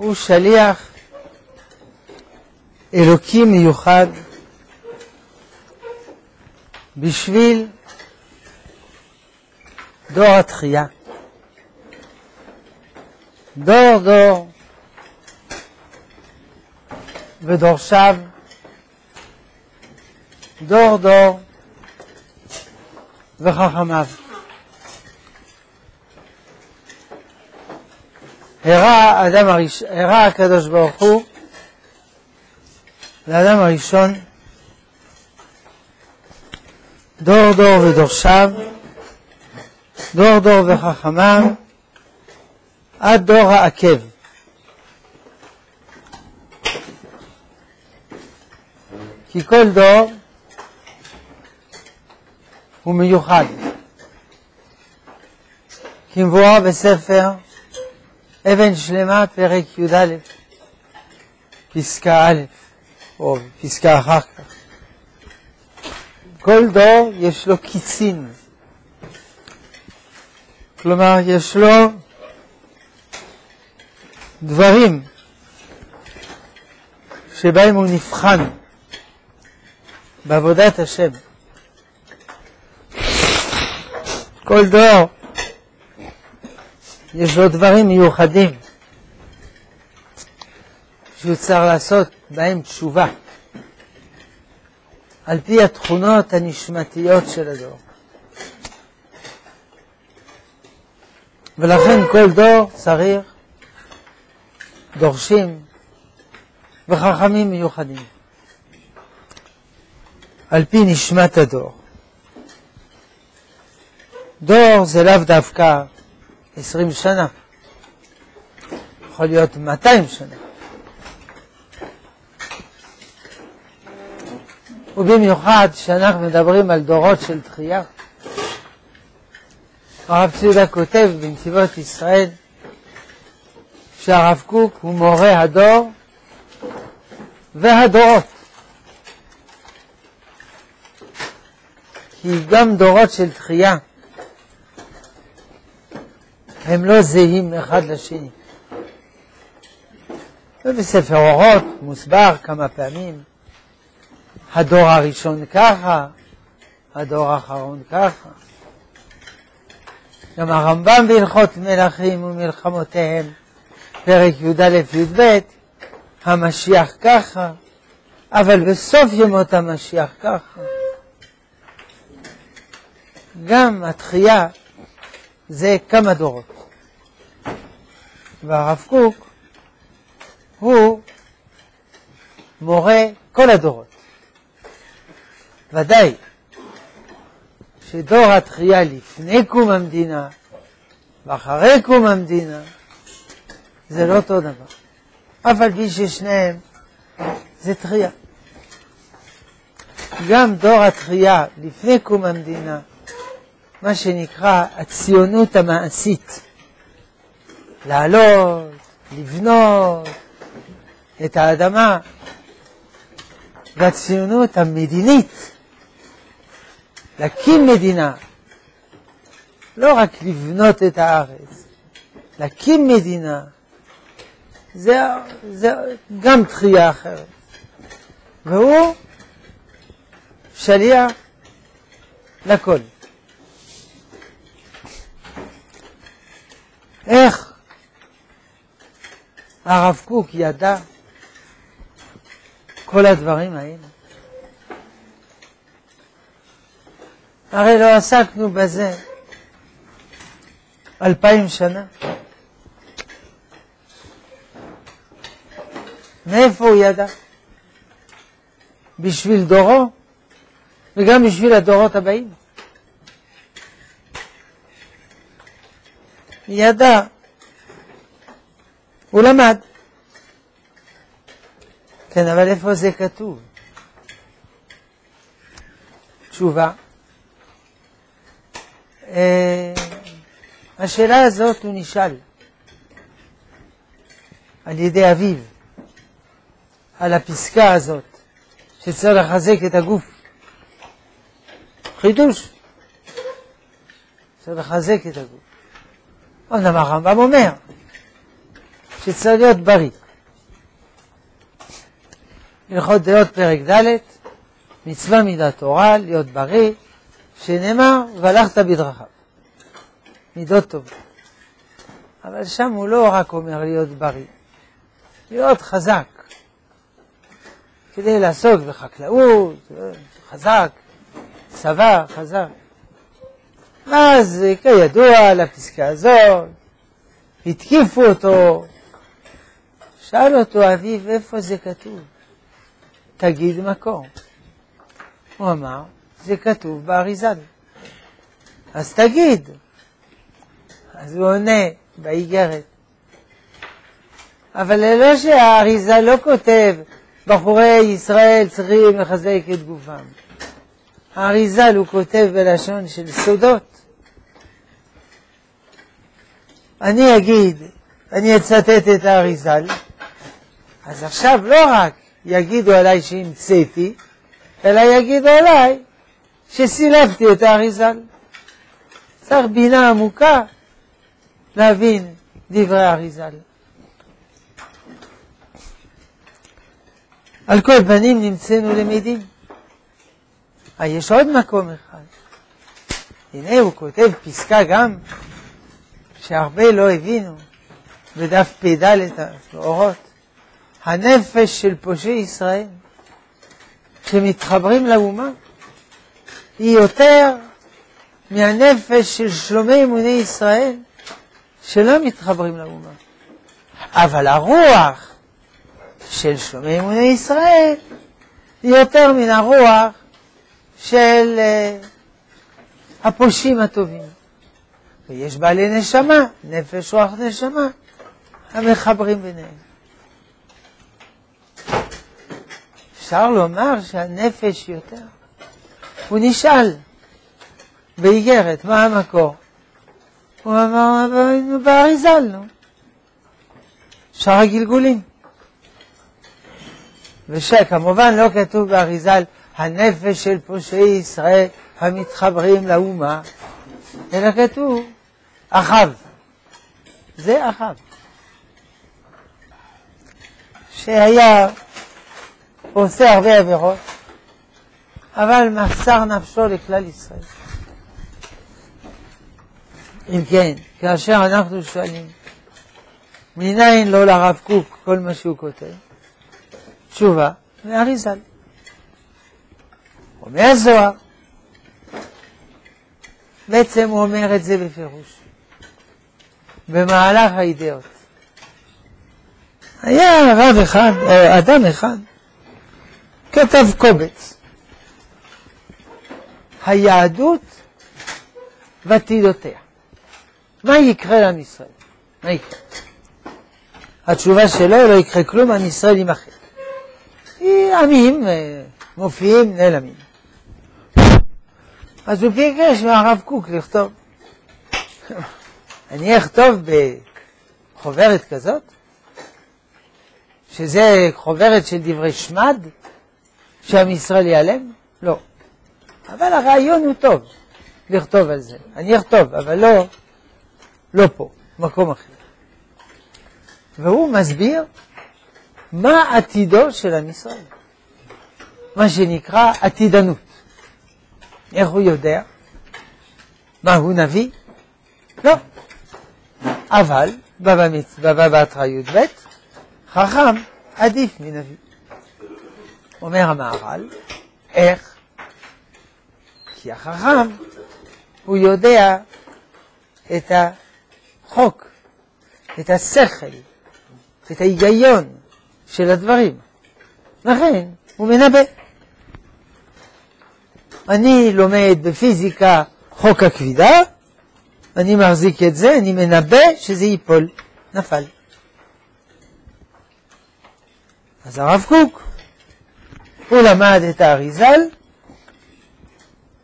הוא שליח אלוקי מיוחד בשביל דור התחייה. דור דור ודורשיו, דור דור וחכמיו. הראה, האדם הראש... הראה הקדוש ברוך הוא לאדם הראשון דור דור ודורשיו, דור דור וחכמיו, עד דור העקב. כי כל דור הוא מיוחד. כמבואר בספר אבן שלמה, פרק י"א, פסקה א', או פסקה אחר כך. כל דור יש לו קיצין. כלומר, יש לו דברים שבהם הוא נבחן בעבודת השם. כל דור יש לו דברים מיוחדים שהוא צריך לעשות בהם תשובה על פי התכונות הנשמתיות של הדור. ולכן כל דור צריך דורשים וחכמים מיוחדים על פי נשמת הדור. דור זה לאו דווקא עשרים שנה, יכול להיות מאתיים שנה. ובמיוחד כשאנחנו מדברים על דורות של תחייה. הרב ציודה כותב בנתיבות ישראל שהרב קוק הוא מורה הדור והדורות. כי גם דורות של תחייה הם לא זהים אחד לשני. ובספר אורות מוסבר כמה פעמים הדור הראשון ככה, הדור האחרון ככה. גם הרמב"ם בהלכות מלכים ומלחמותיהם, פרק י"א-י"ב, המשיח ככה, אבל בסוף ימות המשיח ככה. גם התחייה זה כמה דורות. והרב קוק הוא מורה כל הדורות. ודאי שדור התחייה לפני קום המדינה ואחרי קום המדינה זה לא אותו דבר. אף על פי ששניהם זה תחייה. גם דור התחייה לפני קום המדינה, מה שנקרא הציונות המעשית, לעלות, לבנות את האדמה, והציונות המדינית, להקים מדינה, לא רק לבנות את הארץ, להקים מדינה, זה, זה גם תחייה אחרת. והוא שליח לכל. איך הרב קוק ידע כל הדברים האלה? הרי לא עסקנו בזה אלפיים שנה. מאיפה הוא ידע? בשביל דורו וגם בשביל הדורות הבאים. ידע, הוא למד. כן, אבל איפה זה כתוב? תשובה. אה, השאלה הזאת הוא נשאל על ידי אביו, על הפסקה הזאת, שצריך לחזק את הגוף. חידוש, צריך לחזק את הגוף. אמנם הרמב"ם אומר שצריך להיות בריא. הלכות דעות פרק ד', מצווה מידת תורה, להיות בריא, שנאמר, והלכת בדרכיו. מידות טובות. אבל שם הוא לא רק אומר להיות בריא, להיות חזק. כדי לעסוק בחקלאות, חזק, צבא, חזק. אז כידוע לפסקה הזאת, התקיפו אותו, שאל אותו אביו איפה זה כתוב, תגיד מקור. הוא אמר, זה כתוב באריזה. אז תגיד. אז הוא עונה באיגרת. אבל ללא שהאריזה לא כותב, בחורי ישראל צריכים לחזק את גופם. האריזל הוא כותב בלשון של סודות. אני אגיד, אני אצטט את האריזל, אז עכשיו לא רק יגידו עליי שהמצאתי, אלא יגידו עליי שסילבתי את האריזל. צריך בינה עמוקה להבין דברי האריזל. על כל פנים נמצאנו למדים. אה, יש עוד מקום אחד. הנה הוא כותב פסקה גם שהרבה לא הבינו בדף פ"ד האורות. הנפש של פושעי ישראל שמתחברים לאומה היא יותר מהנפש של שלומי אמוני ישראל שלא מתחברים לאומה. אבל הרוח של שלומי אמוני ישראל היא יותר מן הרוח של uh, הפושעים הטובים. ויש בעלי נשמה, נפש, רוח, נשמה, המחברים ביניהם. אפשר לומר שהנפש יותר. הוא נשאל באיגרת, מה המקור? הוא אמר, באריזל, נו. שאר הגלגולים. ושכמובן לא כתוב באריזל הנפש של פושעי ישראל המתחברים לאומה, אלא כתוב אחאב. זה אחאב. שהיה עושה הרבה עבירות, אבל מסר נפשו לכלל ישראל. אם כן, כאשר אנחנו שואלים, מניין לא לרב קוק כל מה שהוא כותב? תשובה, מאריזל. אומר הזוהר. בעצם הוא אומר את זה בפירוש. במהלך הידיעות. היה רב אחד, אה, אדם אחד, כתב קובץ. היהדות ועתידותיה. מה יקרה לעם ישראל? מה יקרה? התשובה שלו, לא יקרה כלום, עם ישראל יימחק. עמים אה, מופיעים, נעלמים. אז הוא ביקש מהרב קוק לכתוב. אני אכתוב בחוברת כזאת, שזה חוברת של דברי שמד, שעם ישראל ייעלם? לא. אבל הרעיון הוא טוב, לכתוב על זה. אני אכתוב, אבל לא, לא פה, מקום אחר. והוא מסביר מה עתידו של עם ישראל, מה שנקרא עתידנות. איך הוא יודע? מה, הוא נביא? לא. אבל, בבא בתרא י"ב, חכם עדיף מנביא. אומר המהר"ל, איך? כי החכם, הוא יודע את החוק, את השכל, את ההיגיון של הדברים. לכן, הוא מנבא. אני לומד בפיזיקה חוק הכבידה, אני מחזיק את זה, אני מנבא שזה ייפול. נפל. אז הרב קוק, הוא למד את האריזל,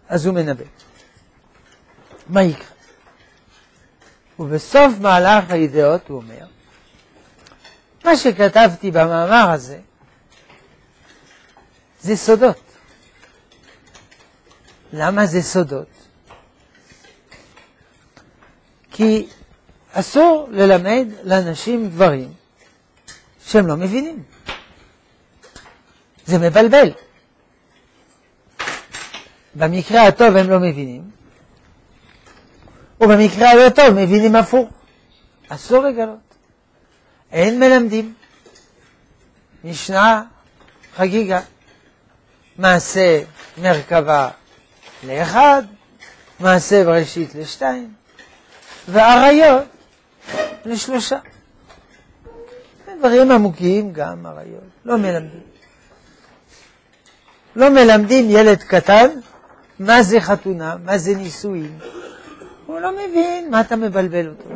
אז הוא מנבא. מה יקרה? ובסוף מהלך הידיעות הוא אומר, מה שכתבתי במאמר הזה זה סודות. למה זה סודות? כי אסור ללמד לאנשים דברים שהם לא מבינים. זה מבלבל. במקרה הטוב הם לא מבינים, ובמקרה הלא טוב מבינים הפוך. אסור לגלות. אין מלמדים. משנה חגיגה. מעשה מרכבה לאחד, מעשה בראשית לשתיים, ואריות לשלושה. דברים עמוקים גם אריות, לא מלמדים. לא מלמדים ילד קטן מה זה חתונה, מה זה נישואים. הוא לא מבין, מה אתה מבלבל אותו?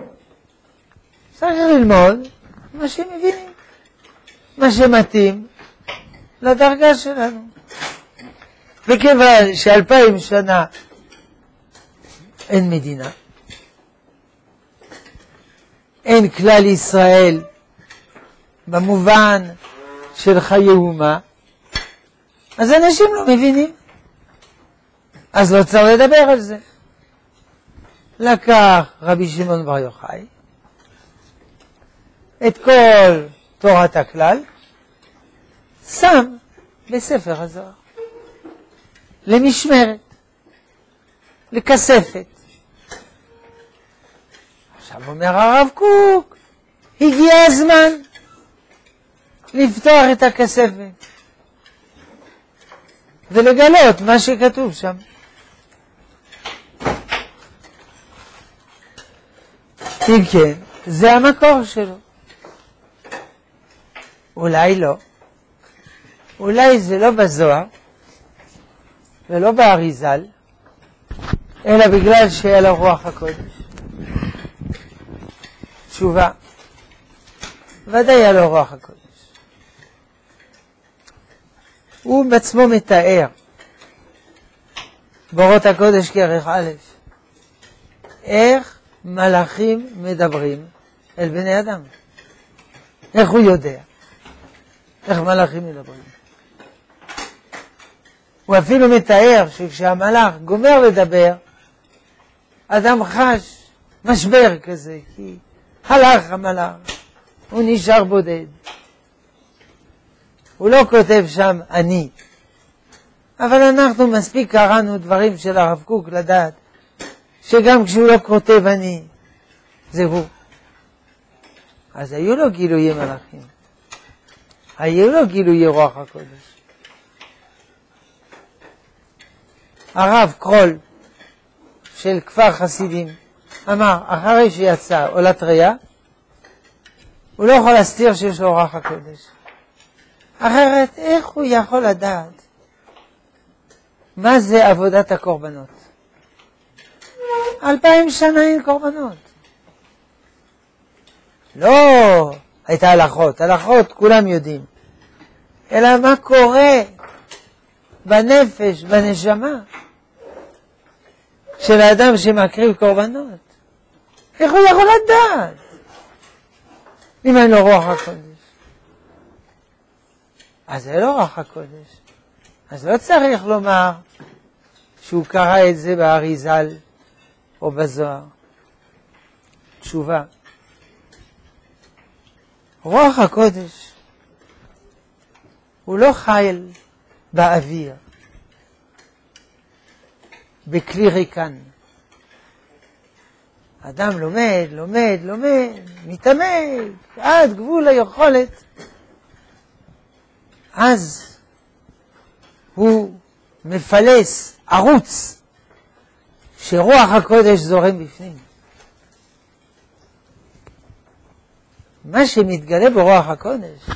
צריך ללמוד מה שמבינים, מה שמתאים לדרגה שלנו. וכיוון שאלפיים שנה אין מדינה, אין כלל ישראל במובן של חיי אומה, אז אנשים לא מבינים. אז לא צריך לדבר על זה. לקח רבי שמעון בר יוחאי את כל תורת הכלל, שם בספר הזוהר, למשמרת, לכספת. עכשיו אומר הרב קוק, הגיע הזמן לפתוח את הכספת ולגלות מה שכתוב שם. אם כן, זה המקור שלו. אולי לא. אולי זה לא בזוהר ולא באריזל, אלא בגלל שהיה לו רוח הקודש. תשובה, ודאי היה לו רוח הקודש. הוא בעצמו מתאר בורות הקודש כרך א', איך מלאכים מדברים אל בני אדם. איך הוא יודע? איך מלאכים מדברים? הוא אפילו מתאר שכשהמלאך גומר לדבר, אדם חש משבר כזה, כי הלך המלאך, הוא נשאר בודד. הוא לא כותב שם אני, אבל אנחנו מספיק קראנו דברים של הרב קוק לדעת שגם כשהוא לא כותב אני, זה הוא. אז היו לו גילויי מלאכים, היו לו גילויי רוח הקודש. הרב קרול של כפר חסידים אמר, אחרי שיצא עולת ראייה, הוא לא יכול להסתיר שיש לו רוח הקודש. אחרת, איך הוא יכול לדעת מה זה עבודת הקורבנות? אלפיים שנה אין קורבנות. לא את ההלכות, הלכות כולם יודעים, אלא מה קורה בנפש, בנשמה של האדם שמקריב קורבנות. איך הוא יכול לדעת אם אין לו רוח הקודש? אז זה לא רוח הקודש. אז לא צריך לומר שהוא קרא את זה באריזל או בזוהר. תשובה. רוח הקודש הוא לא חייל באוויר, בכלי ריקן. אדם לומד, לומד, לומד, מתעמק, עד גבול היכולת, אז הוא מפלס ערוץ שרוח הקודש זורם בפנים. מה שמתגלה ברוח הקודש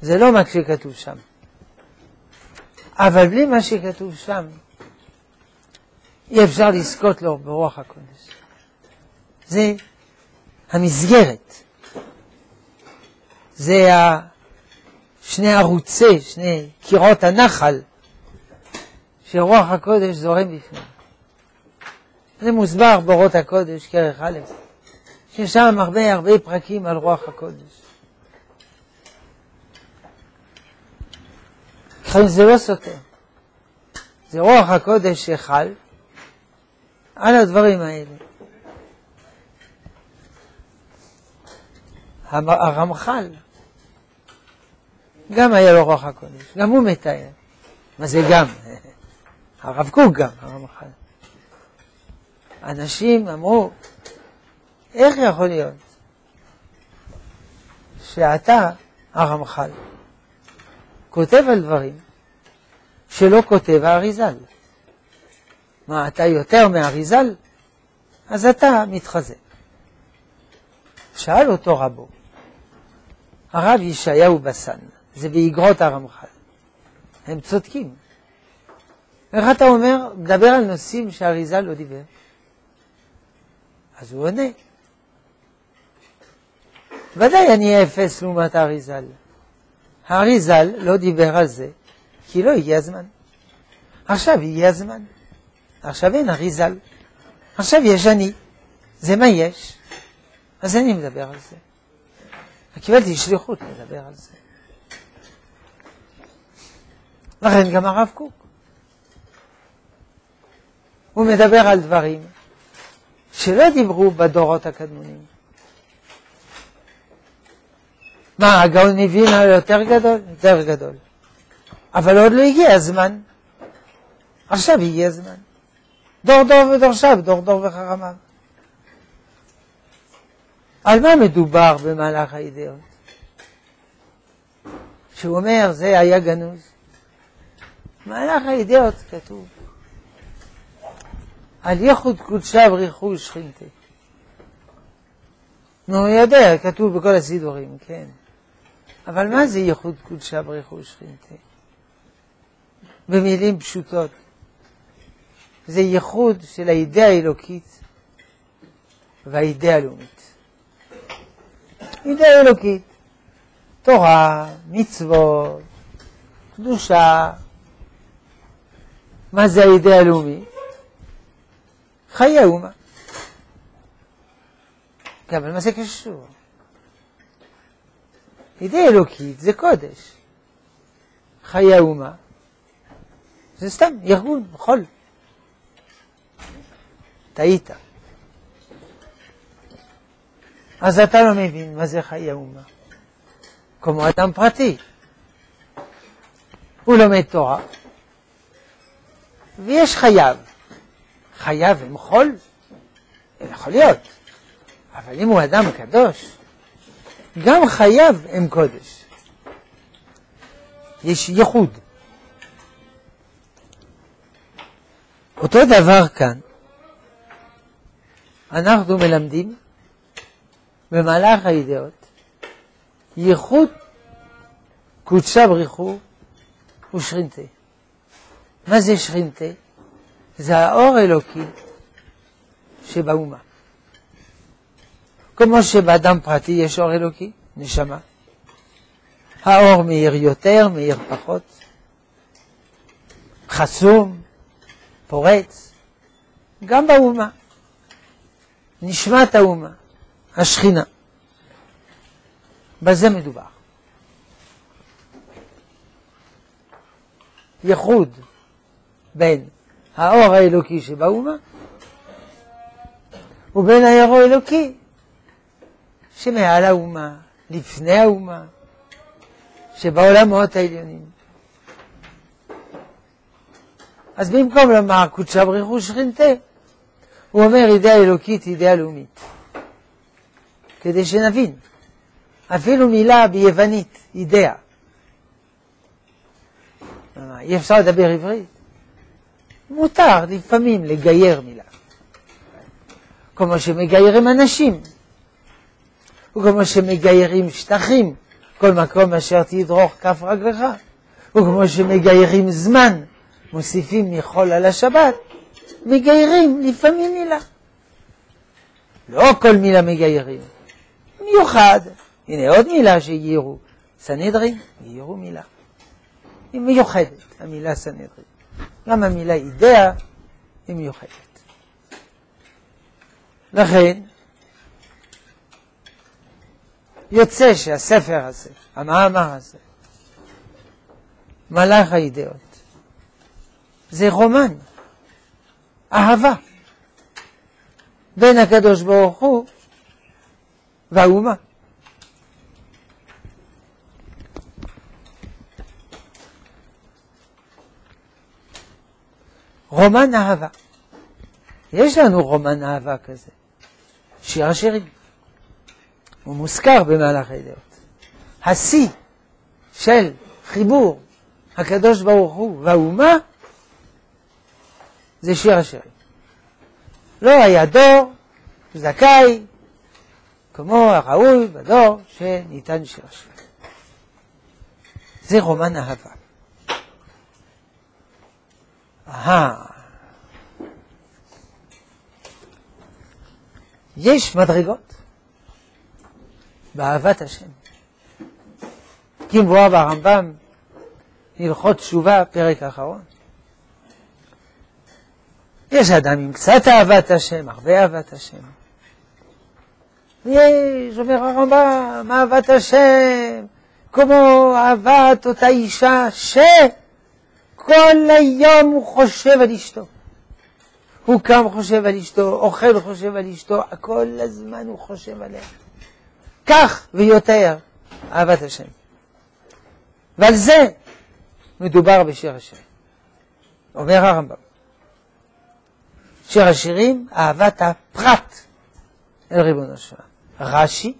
זה לא מה שכתוב שם. אבל בלי מה שכתוב שם, אי אפשר לזכות לו ברוח הקודש. זה המסגרת. זה שני ערוצי, שני קירות הנחל, שרוח הקודש זורם בפנים. זה מוסבר באורות הקודש, כרך א', שיש שם הרבה הרבה פרקים על רוח הקודש. זה לא סותר. זה רוח הקודש שחל על הדברים האלה. הרמח"ל, גם היה לו רוח הקודש, גם הוא מתאר. מה זה גם? הרב קוק גם, הרמח"ל. אנשים אמרו, איך יכול להיות שאתה, הרמח"ל, כותב על דברים שלא כותב האריזל? מה, אתה יותר מהאריזל? אז אתה מתחזק. שאל אותו רבו, הרב ישעיהו בסן, זה באגרות הרמח"ל, הם צודקים. איך אתה אומר, מדבר על נושאים שהאריזל לא דיבר? אז הוא עונה, ודאי אני אפס לעומת האריזל. האריזל לא דיבר על זה, כי לא הגיע הזמן. עכשיו הגיע הזמן. עכשיו אין אריזל. עכשיו יש אני. זה מה יש. אז אני מדבר על זה. קיבלתי שליחות לדבר על זה. לכן גם הרב קוק. הוא מדבר על דברים שלא דיברו בדורות הקדמונים. מה, הגאון מווילנה יותר גדול? יותר גדול. אבל עוד לא הגיע הזמן. עכשיו הגיע הזמן. דור דור ודורשיו, דור דור וחרמיו. על מה מדובר במהלך האידאות? שהוא אומר, זה היה גנוז. במהלך האידאות כתוב, על ייחוד קודשה בריחו שכינתה. נו, הוא יודע, כתוב בכל הסידורים, כן. אבל מה זה ייחוד קודשה בריחו שכינתה? במילים פשוטות. זה ייחוד של האידאה האלוקית והאידאה הלאומית. אידאה אלוקית, תורה, מצוות, קדושה. מה זה האידאה הלאומית? חיי האומה. אבל מה זה קשור? אידאה אלוקית זה קודש. חיי האומה זה סתם ארגון, חול. טעית. אז אתה לא מבין מה זה חיי האומה. כמו אדם פרטי. הוא לומד תורה, ויש חייו. חייו הם חול? יכול להיות. אבל אם הוא אדם קדוש, גם חייו הם קודש. יש ייחוד. אותו דבר כאן. אנחנו מלמדים במהלך הידיעות ייחוד קודשה בריחו ושכינתה. מה זה שכינתה? זה האור האלוקי שבאומה. כמו שבאדם פרטי יש אור אלוקי, נשמה. האור מאיר יותר, מאיר פחות, חסום, פורץ, גם באומה. נשמת האומה, השכינה. בזה מדובר. ייחוד בין האור האלוקי שבאומה ובין האור האלוקי שמעל האומה, לפני האומה, שבעולמות העליונים. אז במקום לומר קודשה בריחו שכינתה, הוא אומר אידאה אלוקית, אידאה לאומית. כדי שנבין. אפילו מילה ביוונית, אידאה. אי אפשר לדבר עברית? מותר לפעמים לגייר מילה. כמו שמגיירים אנשים, וכמו שמגיירים שטחים, כל מקום אשר תדרוך כף רגלך, וכמו שמגיירים זמן, מוסיפים מחול על השבת, מגיירים לפעמים מילה. לא כל מילה מגיירים, מיוחד. הנה עוד מילה שגיירו, סנהדרין, גיירו מילה. היא מיוחדת, המילה סנהדרין. גם המילה אידאה היא מיוחדת. לכן, יוצא שהספר הזה, המאמר הזה, מלאך האידאות, זה רומן, אהבה בין הקדוש ברוך הוא והאומה. רומן אהבה. יש לנו רומן אהבה כזה. שיר השירים. הוא מוזכר במהלך הידיעות. השיא של חיבור הקדוש ברוך הוא והאומה זה שיר השירים. לא היה דור זכאי כמו הראוי בדור שניתן שיר השירים. זה רומן אהבה. אהה. יש מדרגות באהבת השם. כמבואר ברמב"ם, הלכות תשובה, פרק אחרון. יש אדם עם קצת אהבת השם, הרבה אהבת השם. יש, אומר הרמב"ם, אהבת השם, כמו אהבת אותה אישה שכל היום הוא חושב על אשתו. הוא קם חושב על אשתו, אוכל חושב על אשתו, כל הזמן הוא חושב עליה. כך ויותר אהבת השם. ועל זה מדובר בשיר השירים. אומר הרמב"ם, שיר השירים, אהבת הפרט אל ריבונו של. רש"י,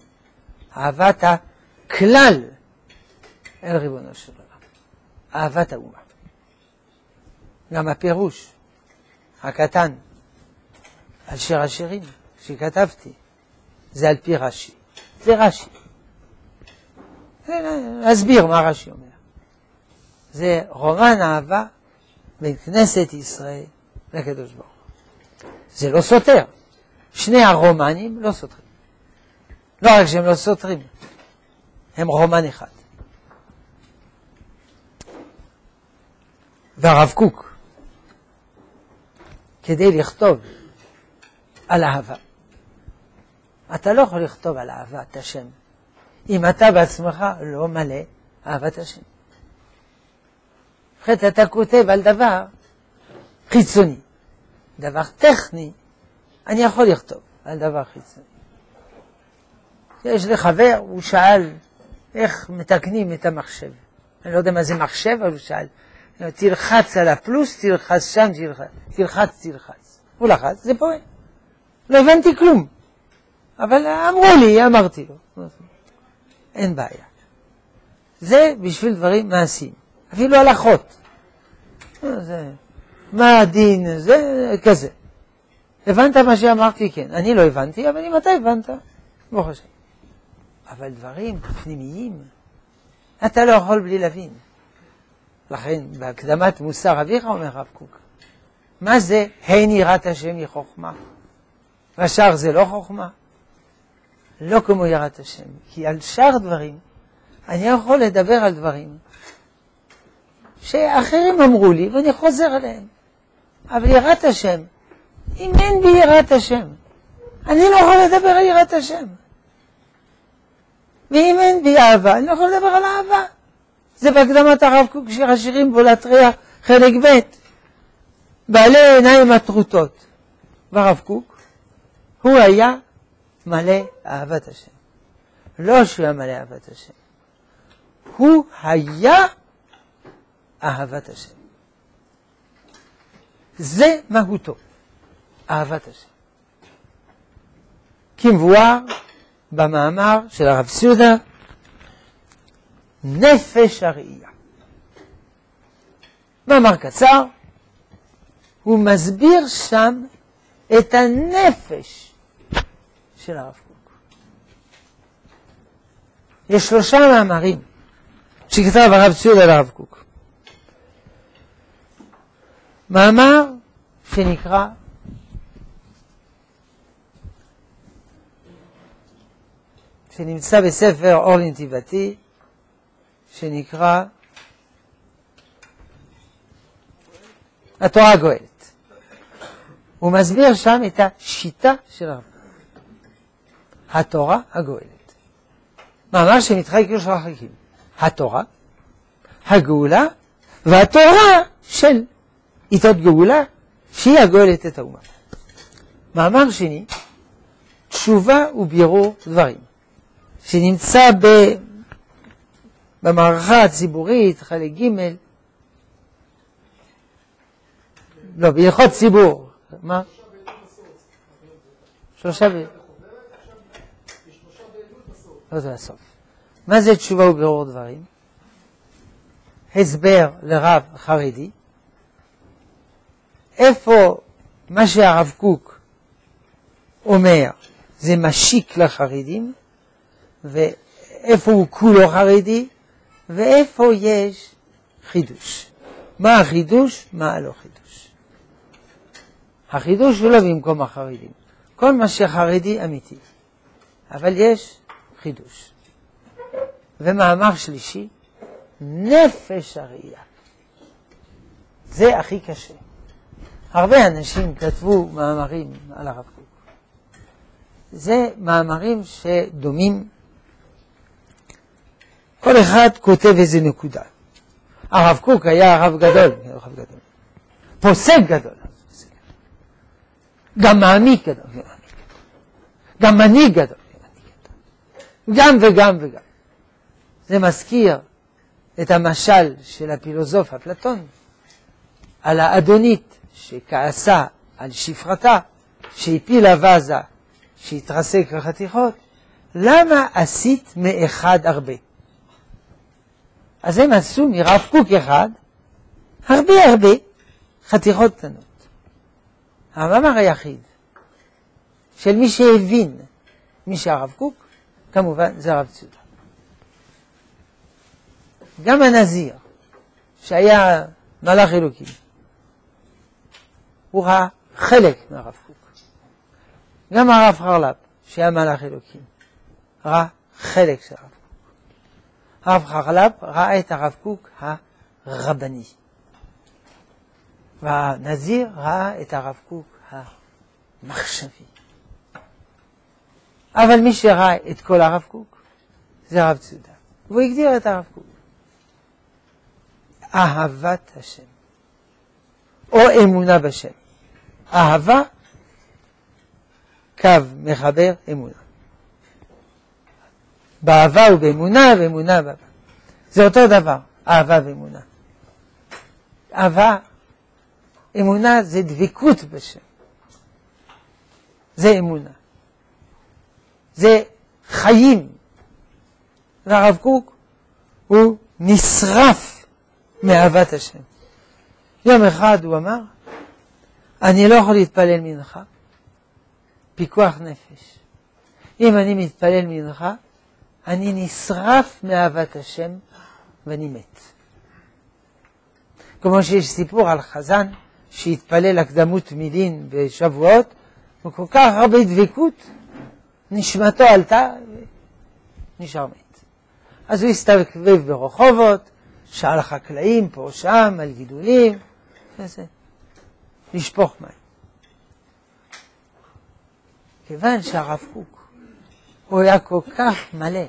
אהבת הכלל אל ריבונו של. אהבת האומה. גם הפירוש הקטן על שיר השירים שכתבתי, זה על פי רש"י. זה רש"י. אסביר מה רש"י אומר. זה רומן אהבה בין כנסת ישראל לקדוש ברוך. זה לא סותר. שני הרומנים לא סותרים. לא רק שהם לא סותרים, הם רומן אחד. והרב קוק, כדי לכתוב על אהבה, אתה לא יכול לכתוב על אהבת השם אם אתה בעצמך לא מלא אהבת השם. ובכן, אתה כותב על דבר חיצוני, דבר טכני, אני יכול לכתוב על דבר חיצוני. יש לי חבר, הוא שאל איך מתקנים את המחשב. אני לא יודע מה זה מחשב, אבל הוא שאל, תלחץ על הפלוס, תלחץ שם, תלחץ, תלחץ, תלחץ. הוא לחץ, זה פועל. לא הבנתי כלום. אבל אמרו לי, אמרתי לו. אין בעיה. זה בשביל דברים מעשיים. אפילו הלכות. זה, מה הדין, זה כזה. הבנת מה שאמרתי? כן. אני לא הבנתי, אבל אם אתה הבנת, ברוך השם. אבל דברים פנימיים, אתה לא יכול בלי להבין. לכן, בהקדמת מוסר אביך, אומר הרב קוק, מה זה הן יראת השם היא חוכמה? והשאר זה לא חוכמה? לא כמו יראת השם, כי על שאר דברים אני יכול לדבר על דברים שאחרים אמרו לי ואני חוזר עליהם. אבל יראת השם, אם אין בי יראת השם, אני לא יכול לדבר על יראת השם. ואם אין בי אהבה, אני לא יכול לדבר על אהבה. זה בהקדמת הרב קוק, שיר השירים בו להתריע, חלק ב', בעלי עיניים הטרוטות. והרב קוק, הוא היה מלא אהבת השם. לא שהוא היה מלא אהבת השם, הוא היה אהבת השם. זה מהותו, אהבת השם. כמבואר במאמר של הרב סודה, נפש הראייה. מאמר קצר, הוא מסביר שם את הנפש של הרב קוק. יש שלושה מאמרים שכתב הרב ציוד הרב קוק. מאמר שנקרא שנמצא בספר אור לנתיבתי, שנקרא התורה הגואלת. הוא מסביר שם את השיטה של הרב. התורה הגואלת. מאמר שמתחלק לשלושה חלקים. התורה, הגאולה, והתורה של עיתות גאולה, שהיא הגואלת את האומה. מאמר שני, תשובה ובירור דברים, שנמצא ב... במערכה הציבורית, חלק ג', לא, בהלכות ציבור. מה? שלושה ב... לא זה הסוף. מה זה תשובה ובירור דברים? הסבר לרב חרדי, איפה מה שהרב קוק אומר זה משיק לחרדים, ואיפה הוא כולו חרדי, ואיפה יש חידוש. מה החידוש, מה הלא חידוש. החידוש הוא לא במקום החרדים. כל מה שחרדי אמיתי, אבל יש חידוש. ומאמר שלישי, נפש הראייה. זה הכי קשה. הרבה אנשים כתבו מאמרים על הרב קוק. זה מאמרים שדומים, כל אחד כותב איזה נקודה. הרב קוק היה רב גדול, רב גדול. פוסק גדול, גם מעמיק גדול, גם מנהיג גדול, גם וגם וגם. זה מזכיר את המשל של הפילוסוף אפלטון על האדונית שכעסה על שפרתה, שהפילה וזה, שהתרסק לחתיכות, למה עשית מאחד הרבה? אז הם עשו מרב קוק אחד הרבה הרבה חתיכות קטנות. המאמר היחיד של מי שהבין מי שהרב קוק, כמובן זה הרב צודה. גם הנזיר, שהיה מלאך אלוקים, הוא ראה חלק מהרב קוק. גם הרב חרל"פ, שהיה מלאך אלוקים, ראה חלק של הרב קוק. הרב חרל"פ ראה את הרב קוק הרבני, והנזיר ראה את הרב קוק המחשבי. אבל מי שראה את כל הרב קוק זה הרב צודה, והוא הגדיר את הרב קוק. אהבת השם, או אמונה בשם. אהבה, קו מחבר אמונה. באהבה ובאמונה, ואמונה באהבה. זה אותו דבר, אהבה ואמונה. אהבה, אמונה זה דבקות בשם. זה אמונה. זה חיים. והרב קוק הוא נשרף מאהבת השם. יום אחד הוא אמר, אני לא יכול להתפלל מנחה, פיקוח נפש. אם אני מתפלל מנחה, אני נשרף מאהבת השם ואני מת. כמו שיש סיפור על חזן שהתפלל הקדמות מילין בשבועות, וכל כך הרבה דבקות, נשמתו עלתה ונשאר מת. אז הוא הסתובב ברחובות, שאל חקלאים פה, שם, על גידולים, וזה. לשפוך מים. כיוון שהרב קוק, הוא היה כל כך מלא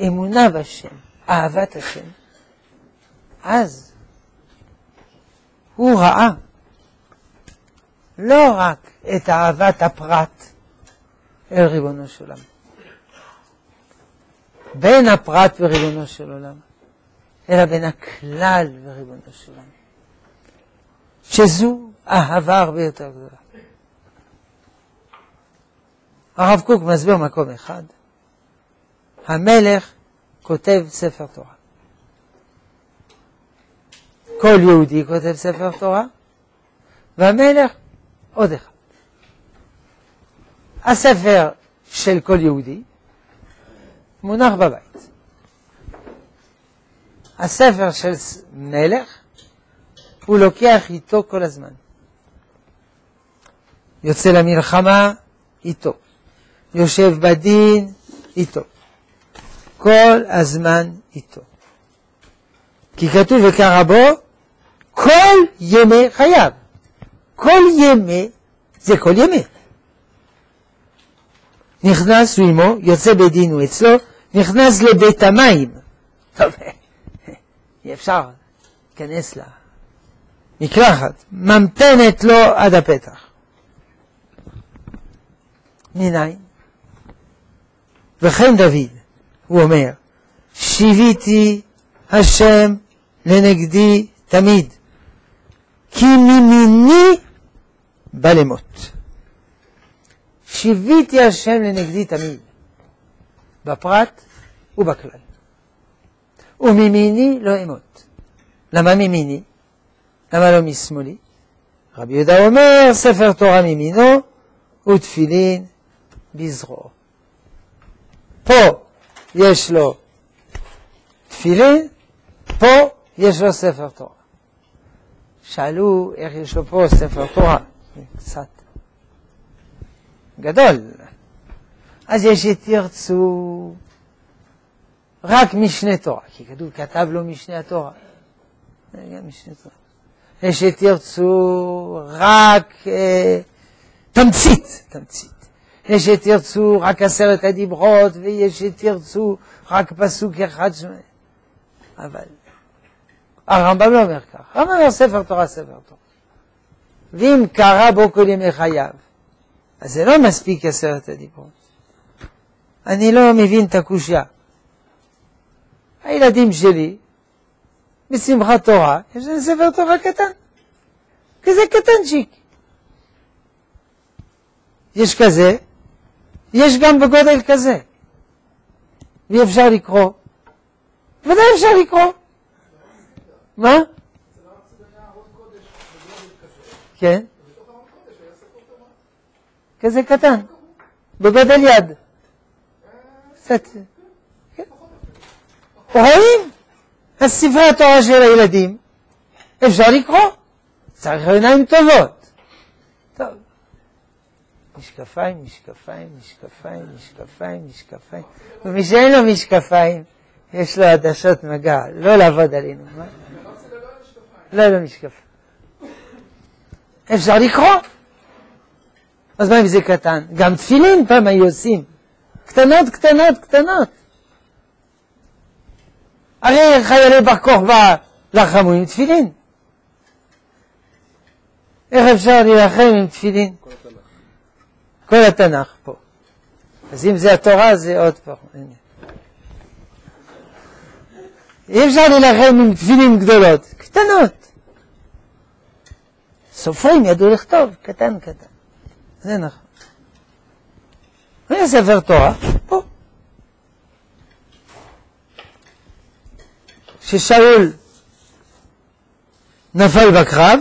אמונה בשם, אהבת השם, אז הוא ראה לא רק את אהבת הפרט אל ריבונו של עולם, בין הפרט וריבונו של עולם, אלא בין הכלל וריבונו של עולם. שזו אהבה הרבה יותר גדולה. הרב קוק מסביר מקום אחד, המלך כותב ספר תורה. כל יהודי כותב ספר תורה, והמלך עוד אחד. הספר של כל יהודי מונח בבית. הספר של מלך הוא לוקח איתו כל הזמן. יוצא למלחמה איתו, יושב בדין איתו, כל הזמן איתו. כי כתוב וקרא בו כל ימי חייו. כל ימי זה כל ימי. נכנס הוא עמו, יוצא בדין הוא אצלו, נכנס לבית המים. טוב, אי אפשר להיכנס לה. מקלחת, ממתנת לו עד הפתח. מניין? וכן דוד, הוא אומר, שיוויתי השם לנגדי תמיד, כי ממיני בא למות. שיוויתי השם לנגדי תמיד, בפרט ובכלל. וממיני לא אמות. למה ממיני? למה לא משמאלי? רבי יהודה אומר, ספר תורה ממינו ותפילין בזרועו. פה יש לו תפילין, פה יש לו ספר תורה. שאלו איך יש לו פה ספר תורה, קצת גדול. אז יש שתרצו רק משנה תורה, כי כתוב כתב לו משנה התורה. יש שתרצו רק אה, תמצית, תמצית. יש שתרצו רק עשרת הדיברות, ויש שתרצו רק פסוק אחד. אבל הרמב"ם לא אומר כך, הרמב"ם אומר ספר תורה, ספר תורה. ואם קרא בו כל ימי חייו, אז זה לא מספיק עשרת הדיברות. אני לא מבין את הקושייה. הילדים שלי, בשמחת תורה, יש להם ספר תורה קטן, כזה קטנצ'יק. יש כזה, יש גם בגודל כזה. ואי אפשר לקרוא. ודאי אפשר לקרוא. מה? כן. כזה קטן, בגודל יד. קצת. כן. רואים? הספרי התורה של הילדים, אפשר לקרוא. צריך עיניים טובות. משקפיים, משקפיים, משקפיים, משקפיים, משקפיים. ומי שאין לו משקפיים, יש לו עדשות מגע, לא לעבוד עלינו. מה? לא, לא משקפיים. אפשר לקרוא. אז מה אם זה קטן? גם תפילין פעם היו עושים. קטנות, קטנות, קטנות. הרי חיילי בר כוכבא לחמו עם תפילין. איך אפשר להילחם עם תפילין? כל התנ"ך פה. אז אם זה התורה, זה עוד פעם. אי אפשר להילחם עם תפילין גדולות, קטנות. סופרים ידעו לכתוב, קטן קטן. זה נכון. ויש ספר תורה, פה. ששאול נפל בקרב,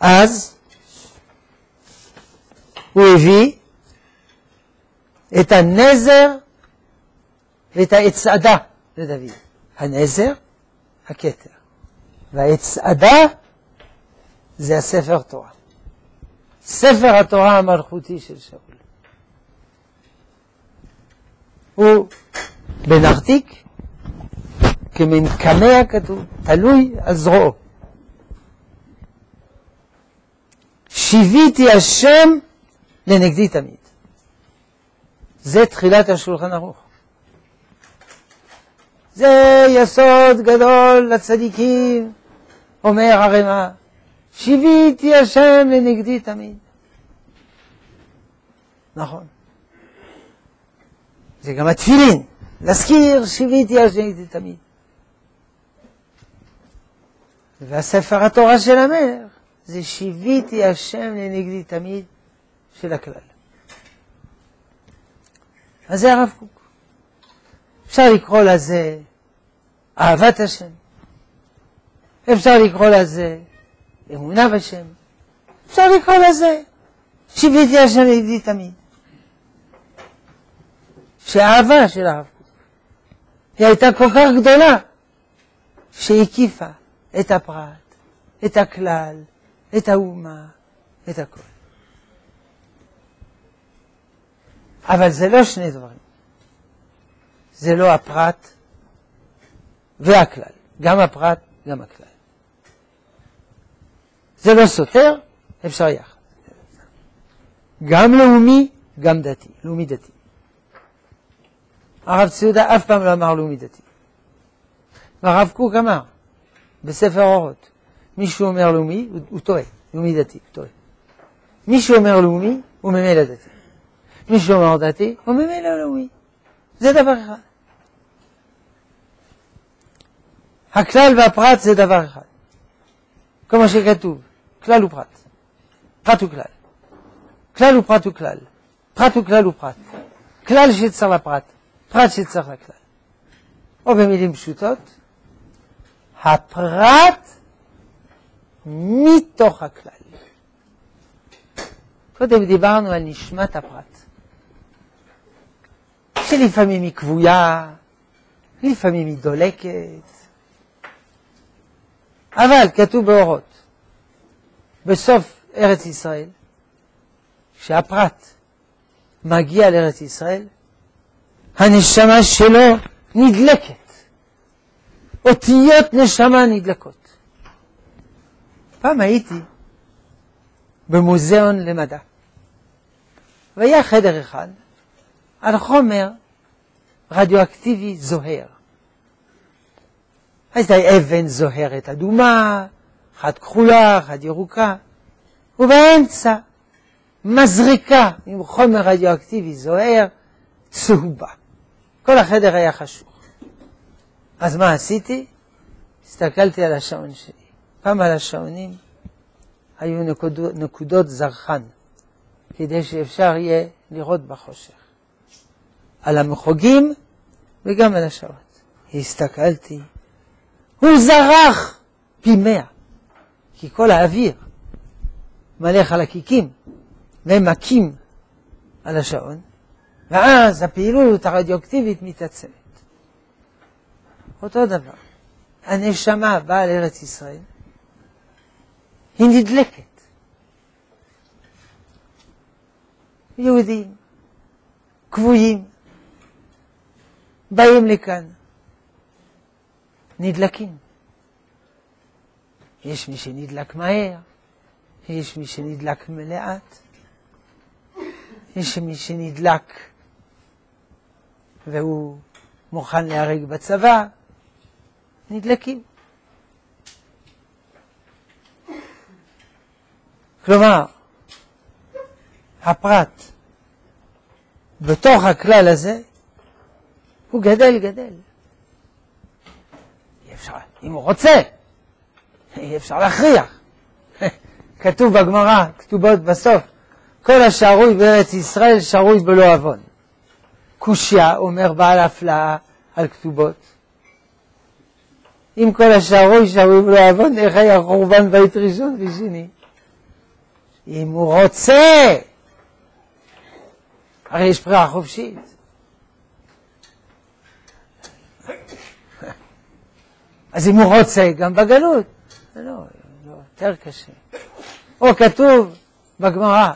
אז הוא הביא את הנזר ואת האצעדה לדוד. הנזר, הכתר, והאצעדה זה הספר תורה. ספר התורה המלכותי של שאול. הוא בנרתיק, כמין קמע כתוב, תלוי על זרועו. שיוויתי השם לנגדי תמיד. זה תחילת השולחן ערוך. זה יסוד גדול לצדיקים, אומר הרמ"א. שיוויתי השם לנגדי תמיד. נכון. זה גם התפילין, להזכיר שיוויתי השם לנגדי תמיד. והספר התורה של המלך זה שיוויתי השם לנגדי תמיד של הכלל. אז זה הרב קוק. אפשר לקרוא לזה אהבת השם, אפשר לקרוא לזה אמונה בשם. אפשר לקרוא לזה שיוויתי השם לידי תמיד. שהאהבה של הרב קוק היא הייתה כל כך גדולה שהקיפה את הפרט, את הכלל, את האומה, את הכל. אבל זה לא שני דברים. זה לא הפרט והכלל. גם הפרט, גם הכלל. זה לא סותר, אפשר יחד. גם לאומי, גם דתי, לאומי דתי. הרב ציודה אף פעם לא אמר לאומי דתי. והרב קוק אמר בספר אורות, מי שאומר לאומי, הוא, הוא טועה, לאומי דתי, הוא טועה. מי שאומר לאומי, הוא ממילא דתי. מי שאומר דתי, הוא ממילא לאומי. זה דבר אחד. הכלל והפרט זה דבר אחד. כמו שכתוב, כלל ופרט, פרט וכלל. כלל ופרט וכלל, פרט וכלל ופרט. כלל שצריך לפרט, פרט שצריך לכלל. או במילים פשוטות, הפרט מתוך הכלל. קודם דיברנו על נשמת הפרט, שלפעמים היא כבויה, לפעמים היא דולקת, אבל כתוב באורות, בסוף ארץ ישראל, כשהפרט מגיע לארץ ישראל, הנשמה שלו נדלקת. אותיות נשמה נדלקות. פעם הייתי במוזיאון למדע, והיה חדר אחד על חומר רדיואקטיבי זוהר. הייתה אבן זוהרת אדומה, אחת כחולה, אחת ירוקה, ובאמצע מזריקה עם חומר רדיואקטיבי זוהר, צהובה. כל החדר היה חשוך. אז מה עשיתי? הסתכלתי על השעון שלי. פעם על השעונים היו נקודות, נקודות זרחן, כדי שאפשר יהיה לראות בחושך. על המחוגים וגם על השעות. הסתכלתי, הוא זרח פי מאה, כי כל האוויר מלא חלקיקים ומכים על השעון, ואז הפעילות הרדיואקטיבית מתעצמת. אותו דבר, הנשמה באה לארץ ישראל, היא נדלקת. יהודים, כבויים, באים לכאן, נדלקים. יש מי שנדלק מהר, יש מי שנדלק לאט, יש מי שנדלק והוא מוכן להיהרג בצבא, נדלקים. כלומר, הפרט בתוך הכלל הזה הוא גדל, גדל. אי אפשר, אם הוא רוצה, אי אפשר להכריח. כתוב בגמרא, כתובות בסוף, כל השרוי בארץ ישראל שרוי בלא עוון. קושיה, אומר בעל הפלאה על כתובות. אם כל השרוי שרוי בלא עוון, איך היה חורבן בית ראשון ושני? אם הוא רוצה, הרי יש בחירה חופשית. אז אם הוא רוצה, גם בגלות. זה לא, לא, יותר קשה. או כתוב בגמרא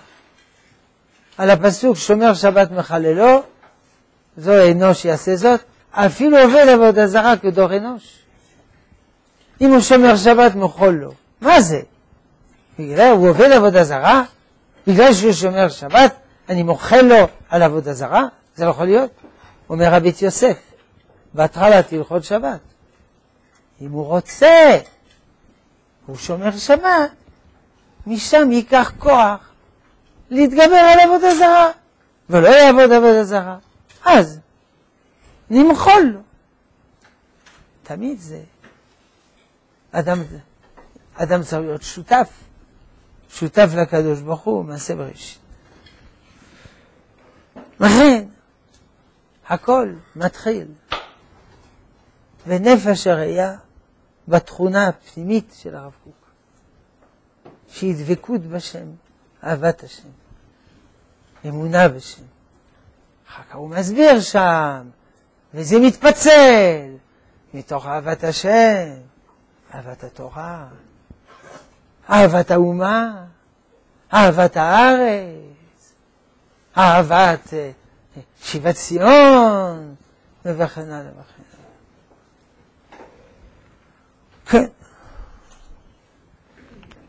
על הפסוק שומר שבת מחללו, זו אנוש יעשה זאת, אפילו עובד עבודה זרה כדור אנוש. אם הוא שומר שבת מוחול לו, מה זה? בגלל הוא עובד עבודה זרה? בגלל שהוא שומר שבת, אני מוחל לו על עבודה זרה? זה לא יכול להיות. אומר רבי יוסף, בהתחלה תלכות שבת. אם הוא רוצה, הוא שומר שבת, משם ייקח כוח להתגבר על עבודה זרה, ולא יעבוד עבודה זרה. אז נמחול לו. תמיד זה. אדם, אדם צריך להיות שותף, שותף לקדוש ברוך הוא, מעשה בראשית. לכן, הכל מתחיל ונפש הראייה בתכונה הפנימית של הרב קוק, שהיא דבקות בשם, אהבת השם, אמונה בשם. אחר כך הוא מסביר שם, וזה מתפצל מתוך אהבת השם, אהבת התורה, אהבת האומה, אהבת הארץ, אהבת אה, שיבת ציון, וכן הלאה וכן כן.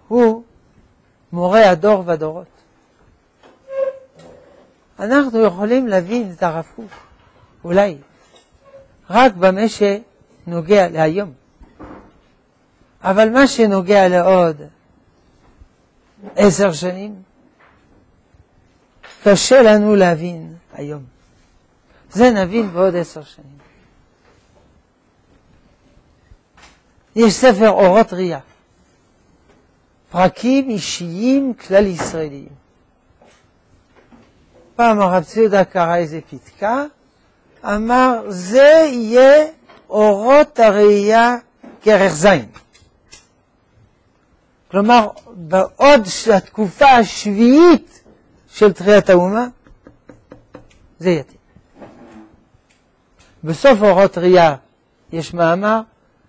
הוא מורה הדור והדורות. אנחנו יכולים להבין את הרב קוק, אולי, רק במה שנוגע להיום. אבל מה שנוגע לעוד עשר שנים, קשה לנו להבין היום. זה נבין בעוד עשר שנים. יש ספר אורות ראייה פרקים אישיים כלל ישראליים. פעם הרב ציודה קרא איזה פתקה, אמר זה יהיה אורות הראייה כרך זין. כלומר, בעוד התקופה השביעית של תחיית האומה, זה יתאים. בסוף אורות ראייה יש מאמר,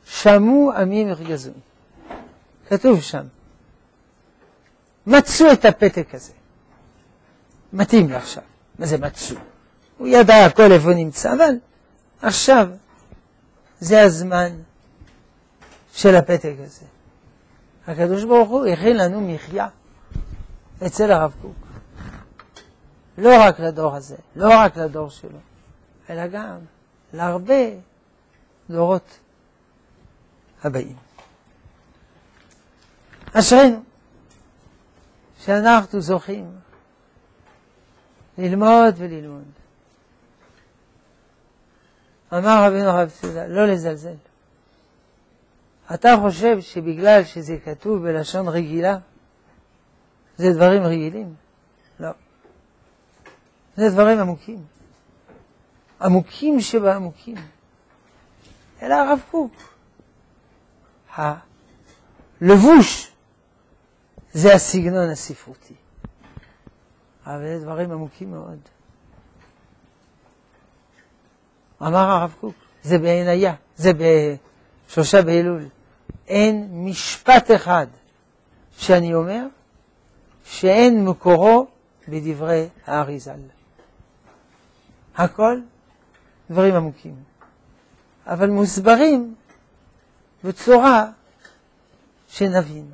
שמעו עמים ירגזון. כתוב שם, מצאו את הפתק הזה. מתאים לעכשיו. מה זה מצאו? הוא ידע הכל איפה נמצא, אבל עכשיו זה הזמן של הפתק הזה. הקדוש ברוך הוא הכין לנו מחיה אצל הרב קוק. לא רק לדור הזה, לא רק לדור שלו, אלא גם להרבה דורות הבאים. אשרינו שאנחנו זוכים ללמוד וללמוד. אמר רבינו הרב צודה, לא לזלזל. אתה חושב שבגלל שזה כתוב בלשון רגילה, זה דברים רגילים? לא. זה דברים עמוקים. עמוקים שבעמוקים. אלא הרב קוק. הלבוש זה הסגנון הספרותי. אבל זה דברים עמוקים מאוד. אמר הרב קוק, זה בעיניה, זה בשלושה באלול. אין משפט אחד שאני אומר שאין מקורו בדברי האריזל. הכל דברים עמוקים, אבל מוסברים בצורה שנבין.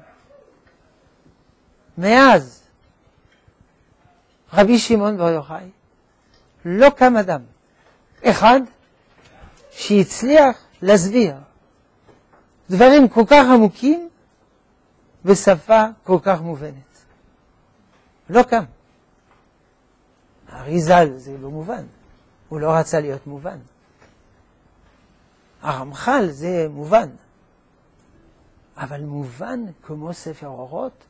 מאז רבי שמעון בר יוחאי לא קם אדם אחד שהצליח להסביר דברים כל כך עמוקים בשפה כל כך מובנת. לא קם. האריזל זה לא מובן, הוא לא רצה להיות מובן. הרמח"ל זה מובן, אבל מובן כמו ספר אורות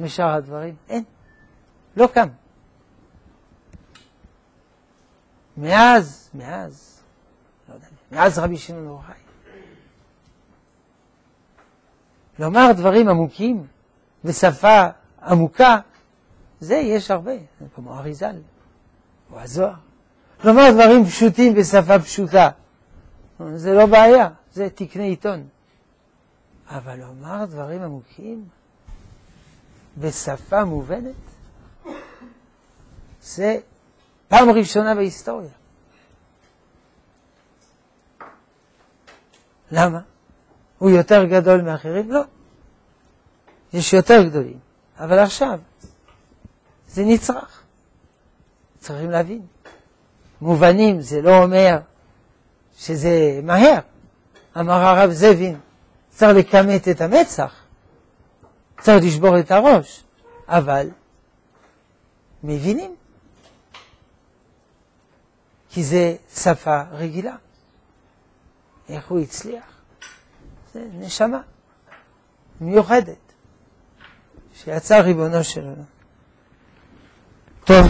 משאר הדברים, אין, לא קם. מאז, מאז, לא יודע, מאז רבי שמעון יוחאי. לומר דברים עמוקים בשפה עמוקה, זה יש הרבה, כמו אריזל או הזוהר. לומר דברים פשוטים בשפה פשוטה, זה לא בעיה, זה תקנה עיתון. אבל לומר דברים עמוקים בשפה מובנת, זה פעם ראשונה בהיסטוריה. למה? הוא יותר גדול מאחרים? לא. יש יותר גדולים. אבל עכשיו, זה נצרך. צריכים להבין. מובנים זה לא אומר שזה מהר. אמר הרב זבין, צריך לכמת את המצח, צריך לשבור את הראש, אבל מבינים. כי זה שפה רגילה. איך הוא הצליח? זה נשמה מיוחדת שיצא ריבונו של עולם. טוב.